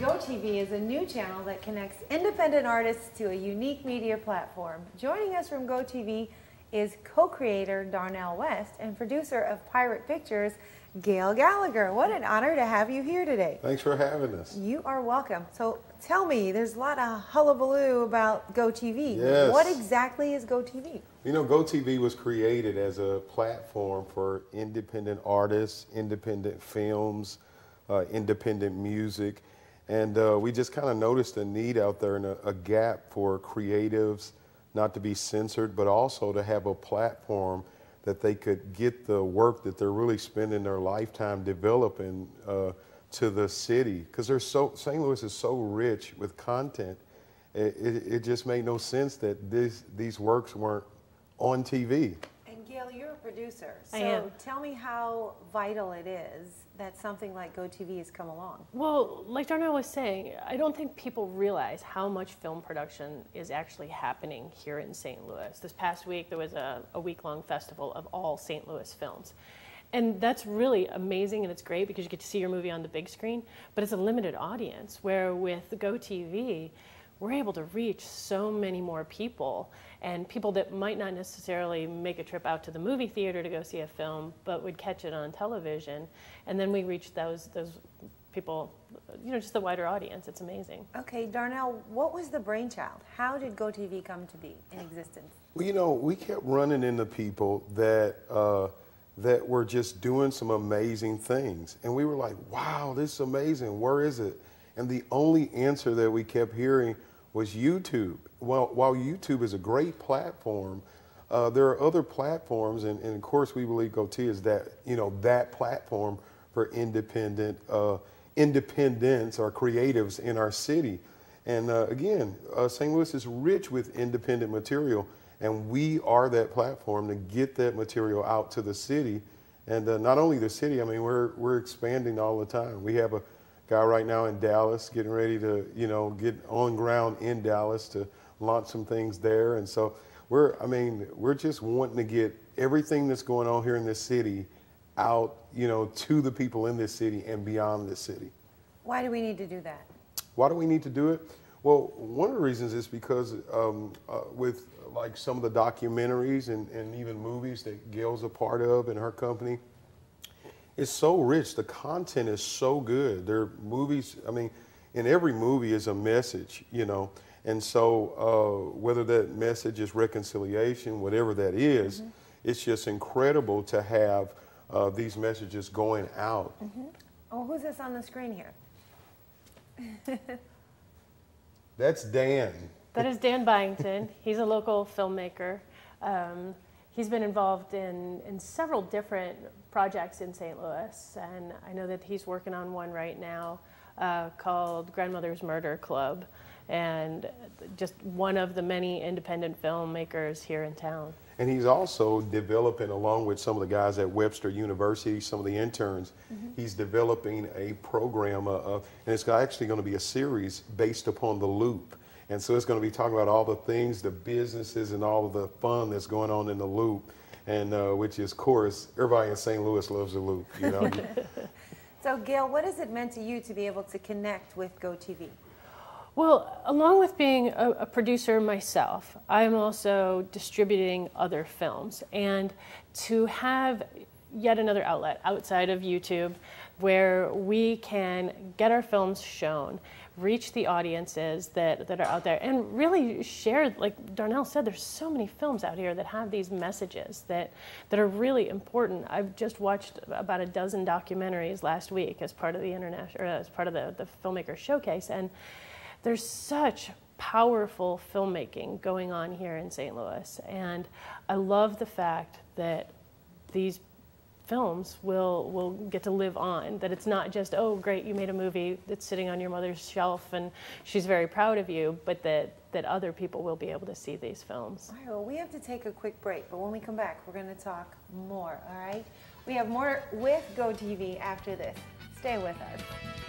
GoTV is a new channel that connects independent artists to a unique media platform. Joining us from GoTV is co-creator Darnell West and producer of Pirate Pictures, Gayle Gallagher. What an honor to have you here today. Thanks for having us. You are welcome. So tell me, there's a lot of hullabaloo about GoTV. Yes. What exactly is GoTV? You know, GoTV was created as a platform for independent artists, independent films, uh, independent music. And uh, we just kind of noticed a need out there and a, a gap for creatives not to be censored, but also to have a platform that they could get the work that they're really spending their lifetime developing uh, to the city. Because so St. Louis is so rich with content. It, it, it just made no sense that this, these works weren't on TV. You're a producer. So I am. tell me how vital it is that something like GoTV has come along. Well, like Darnell was saying, I don't think people realize how much film production is actually happening here in St. Louis. This past week, there was a, a week long festival of all St. Louis films. And that's really amazing and it's great because you get to see your movie on the big screen, but it's a limited audience. Where with GoTV, we're able to reach so many more people and people that might not necessarily make a trip out to the movie theater to go see a film but would catch it on television and then we reach those those people you know just the wider audience it's amazing Okay, Darnell, what was the brainchild? How did GoTV come to be in existence? Well, you know, we kept running into people that uh, that were just doing some amazing things, and we were like, "Wow, this is amazing. Where is it?" And the only answer that we kept hearing was YouTube. Well, while YouTube is a great platform, uh, there are other platforms, and, and of course, we believe GoT is that you know that platform for independent uh, independents or creatives in our city. And uh, again, uh, St. Louis is rich with independent material, and we are that platform to get that material out to the city. And uh, not only the city, I mean, we're, we're expanding all the time. We have a guy right now in Dallas getting ready to, you know, get on ground in Dallas to launch some things there. And so we're, I mean, we're just wanting to get everything that's going on here in this city out, you know, to the people in this city and beyond this city. Why do we need to do that? Why do we need to do it? Well, one of the reasons is because um, uh, with like some of the documentaries and, and even movies that Gayle's a part of and her company, it's so rich. The content is so good. Their movies, I mean, in every movie is a message, you know. And so uh, whether that message is reconciliation, whatever that is, it's just incredible to have uh, these messages going out. Oh, who's this on the screen here? That's Dan. that is dan byington he's a local filmmaker um, he's been involved in, in several different projects in st louis and i know that he's working on one right now uh, called grandmother's murder club and just one of the many independent filmmakers here in town And he's also developing, along with some of the guys at Webster University, some of the interns, he's developing a program of, and it's actually going to be a series based upon the loop. And so it's going to be talking about all the things, the businesses, and all of the fun that's going on in the loop. And uh, which is, of course, everybody in St. Louis loves the loop. You know, So, Gayle, what has it meant to you to be able to connect with GoTV? Well, along with being a, a producer myself, I'm also distributing other films. And to have yet another outlet outside of YouTube where we can get our films shown, reach the audiences that, that are out there, and really share, like Darnell said, there's so many films out here that have these messages that, that are really important. I've just watched about a dozen documentaries last week as part of the international, as part of the, the filmmaker showcase, and there's such powerful filmmaking going on here in St. Louis. And I love the fact that these films will, will get to live on, that it's not just, oh, great, you made a movie that's sitting on your mother's shelf and she's very proud of you, but that, that other people will be able to see these films. All right, well, we have to take a quick break, but when we come back, we're going to talk more, all right? We have more with GoTV after this. Stay with us.